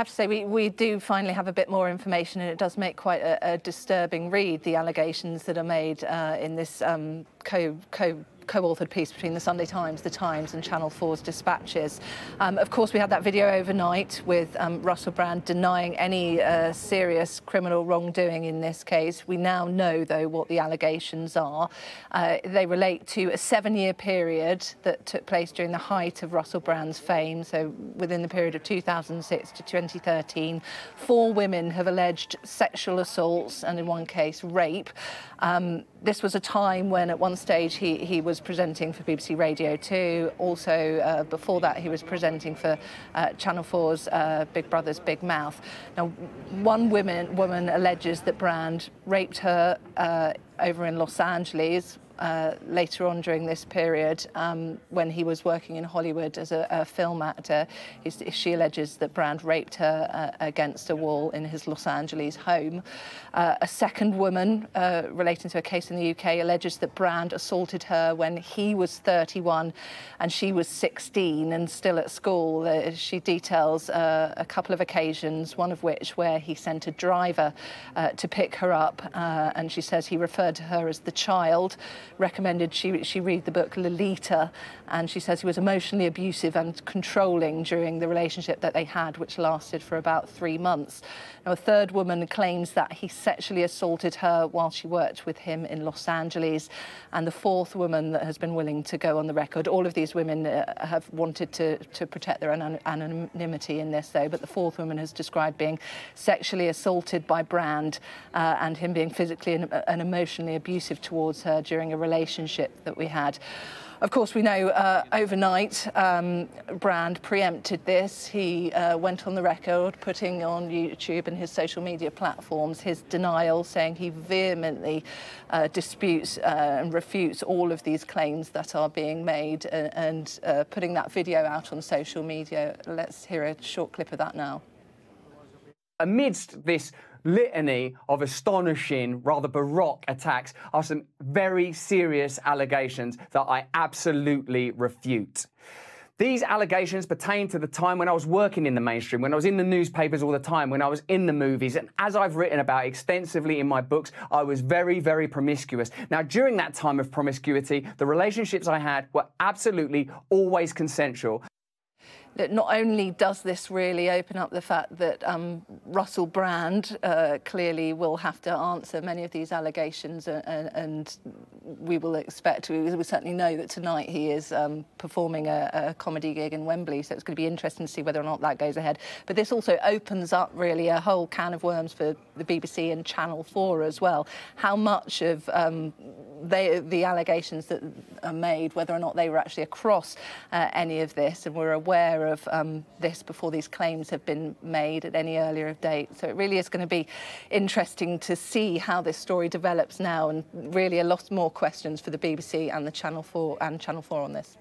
have to say, we, we do finally have a bit more information, and it does make quite a, a disturbing read, the allegations that are made uh, in this um, co, co co-authored piece between the Sunday Times, the Times and Channel 4's dispatches. Um, of course, we had that video overnight with um, Russell Brand denying any uh, serious criminal wrongdoing in this case. We now know, though, what the allegations are. Uh, they relate to a seven-year period that took place during the height of Russell Brand's fame, so within the period of 2006 to 2013. Four women have alleged sexual assaults and, in one case, rape. Um, this was a time when, at one stage, he, he was presenting for BBC Radio 2. Also, uh, before that, he was presenting for uh, Channel 4's uh, Big Brother's Big Mouth. Now, one woman, woman alleges that Brand raped her uh, over in Los Angeles uh, later on during this period um, when he was working in Hollywood as a, a film actor. He's, she alleges that Brand raped her uh, against a wall in his Los Angeles home. Uh, a second woman uh, relating to a case in the UK alleges that Brand assaulted her when he was 31 and she was 16 and still at school. Uh, she details uh, a couple of occasions, one of which where he sent a driver to pick her up and she says he referred to her as the child recommended she, she read the book Lolita, and she says he was emotionally abusive and controlling during the relationship that they had, which lasted for about three months. Now, a third woman claims that he sexually assaulted her while she worked with him in Los Angeles, and the fourth woman that has been willing to go on the record. All of these women uh, have wanted to, to protect their anonymity in this, though, but the fourth woman has described being sexually assaulted by Brand uh, and him being physically and, and emotionally abusive towards her during a relationship that we had. Of course, we know uh, overnight um, Brand preempted this. He uh, went on the record, putting on YouTube and his social media platforms his denial, saying he vehemently uh, disputes uh, and refutes all of these claims that are being made and, and uh, putting that video out on social media. Let's hear a short clip of that now. Amidst this litany of astonishing, rather baroque attacks are some very serious allegations that I absolutely refute. These allegations pertain to the time when I was working in the mainstream, when I was in the newspapers all the time, when I was in the movies. And as I've written about extensively in my books, I was very, very promiscuous. Now, during that time of promiscuity, the relationships I had were absolutely always consensual that not only does this really open up the fact that um, Russell Brand uh, clearly will have to answer many of these allegations and, and we will expect, we, we, certainly know that tonight he is um, performing a, a, comedy gig in Wembley, so it's going to be interesting to see whether or not that goes ahead. But this also opens up really a whole can of worms for the BBC and Channel 4 as well. How much of um, they, the allegations that are made, whether or not they were actually across uh, any of this and were aware of um, this before these claims have been made at any earlier date. So it really is going to be interesting to see how this story develops now and really a lot more questions for the BBC and the Channel 4 and Channel 4 on this.